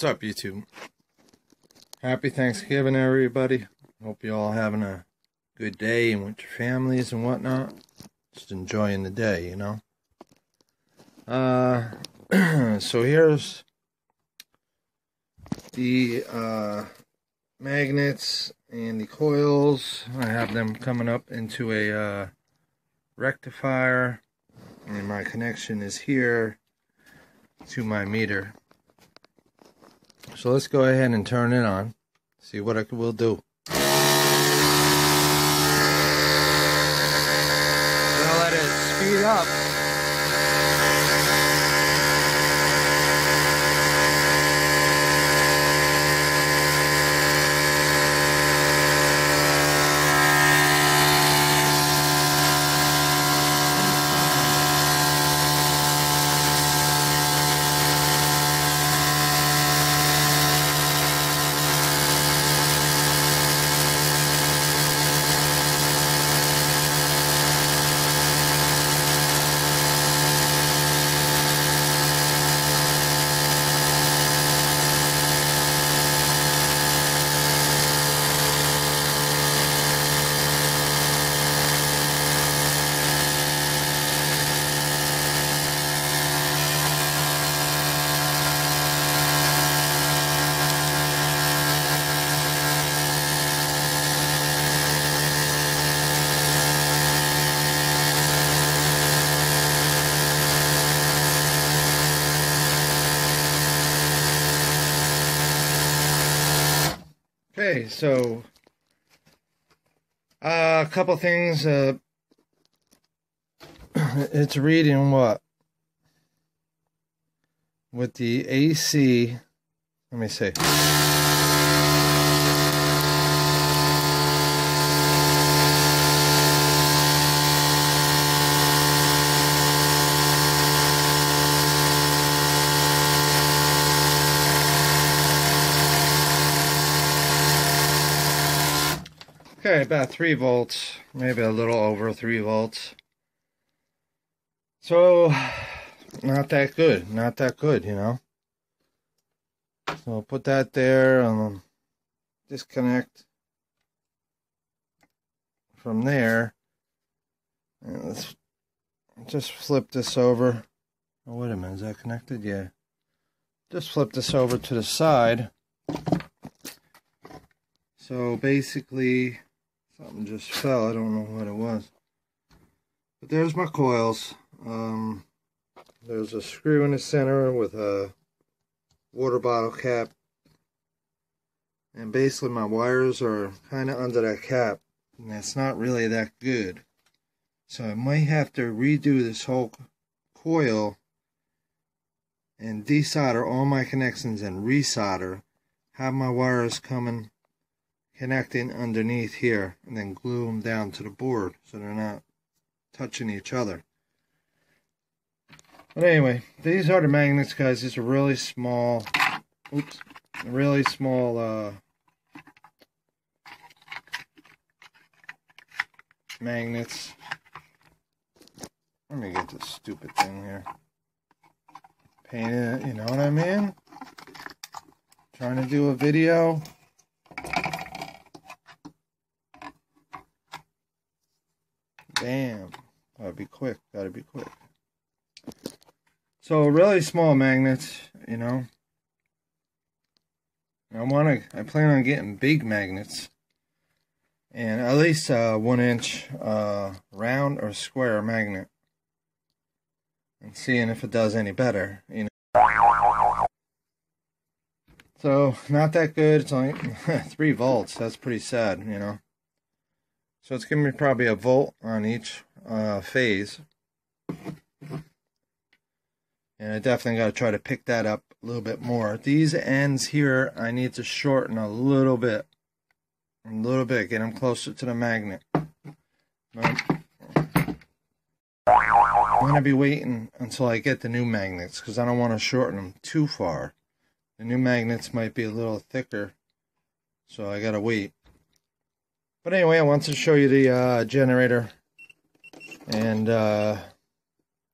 What's up, YouTube? Happy Thanksgiving, everybody. Hope you all having a good day and with your families and whatnot. Just enjoying the day, you know. Uh, so here's the uh, magnets and the coils. I have them coming up into a uh, rectifier, and my connection is here to my meter. So let's go ahead and turn it on. See what I will do. Let it speed up. Okay, so uh, a couple things. Uh, it's reading what with the AC. Let me see. Okay, about 3 volts, maybe a little over 3 volts. So, not that good, not that good, you know. So I'll put that there and disconnect from there. And let's just flip this over. Oh, wait a minute, is that connected? Yeah. Just flip this over to the side. So basically, Something just fell. I don't know what it was. But there's my coils. Um, there's a screw in the center with a water bottle cap. And basically my wires are kind of under that cap. And that's not really that good. So I might have to redo this whole coil and desolder all my connections and resolder. Have my wires coming connecting underneath here and then glue them down to the board so they're not touching each other. But anyway, these are the magnets, guys. These are really small, oops, really small, uh, magnets. Let me get this stupid thing here. Paint it, you know what I mean? Trying to do a video. Damn. Gotta be quick. Gotta be quick. So really small magnets, you know. I want to. I plan on getting big magnets, and at least one inch uh, round or square magnet, and seeing if it does any better. You know. So not that good. It's only three volts. That's pretty sad, you know. So it's giving me probably a volt on each uh, phase. And I definitely got to try to pick that up a little bit more. These ends here, I need to shorten a little bit. A little bit, get them closer to the magnet. I'm going to be waiting until I get the new magnets because I don't want to shorten them too far. The new magnets might be a little thicker, so I got to wait. But anyway, I wanted to show you the uh, generator. And uh,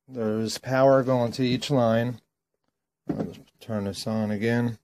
there's power going to each line. I'll just turn this on again.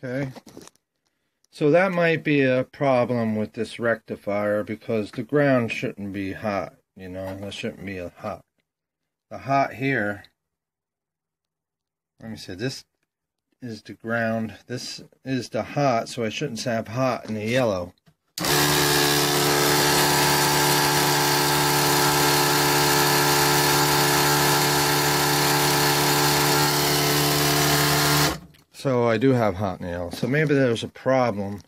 Okay. So that might be a problem with this rectifier because the ground shouldn't be hot, you know, that shouldn't be a hot. The hot here, let me see, this is the ground, this is the hot, so I shouldn't have hot in the yellow. So I do have hot nails. So maybe there's a problem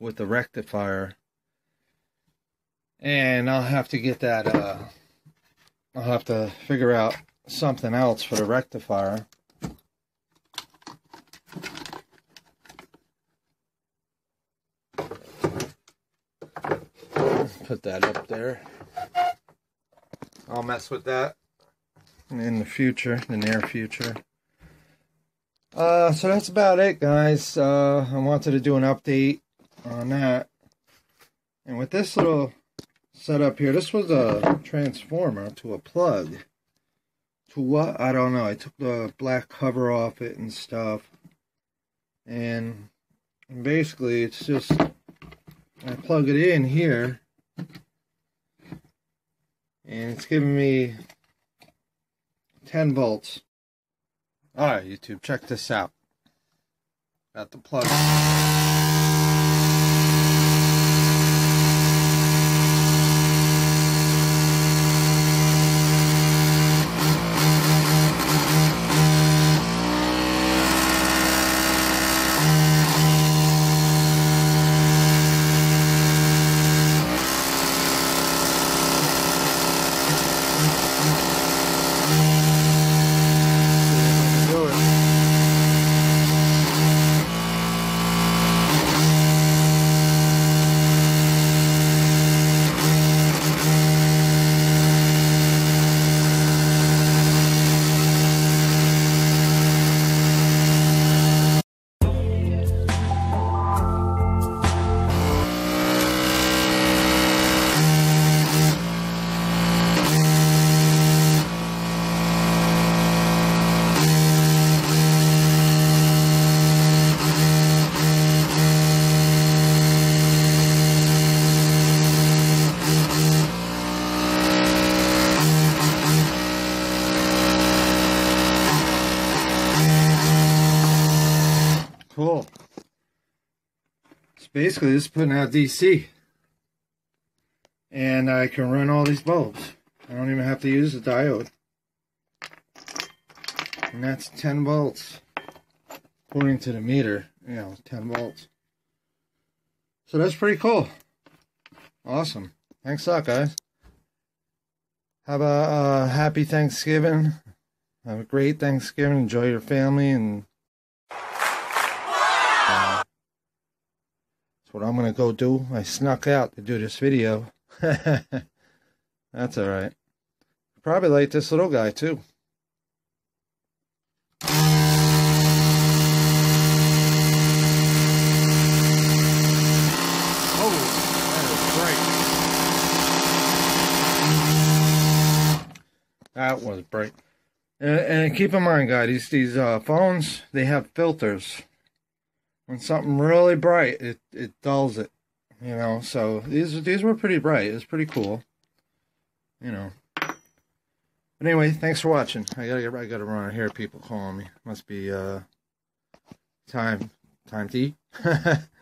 with the rectifier. And I'll have to get that, uh, I'll have to figure out something else for the rectifier. Put that up there. I'll mess with that in the future, the near future. Uh, so that's about it, guys. Uh, I wanted to do an update on that. And with this little setup here, this was a transformer to a plug. To what? I don't know. I took the black cover off it and stuff. And basically, it's just, I plug it in here. And it's giving me 10 volts. Alright, YouTube, check this out. Got the plug. Basically, this is putting out DC. And I can run all these bulbs. I don't even have to use the diode. And that's 10 volts. According to the meter, you know, 10 volts. So that's pretty cool. Awesome. Thanks a lot, guys. Have a happy Thanksgiving. Have a great Thanksgiving. Enjoy your family and what I'm gonna go do. I snuck out to do this video. That's alright. Probably like this little guy too. Oh, that was bright. And, and keep in mind, guys, these these uh, phones they have filters when something really bright, it, it dulls it, you know. So these these were pretty bright. It's pretty cool, you know. But anyway, thanks for watching. I gotta I gotta run. I hear people calling me. Must be uh time time to eat.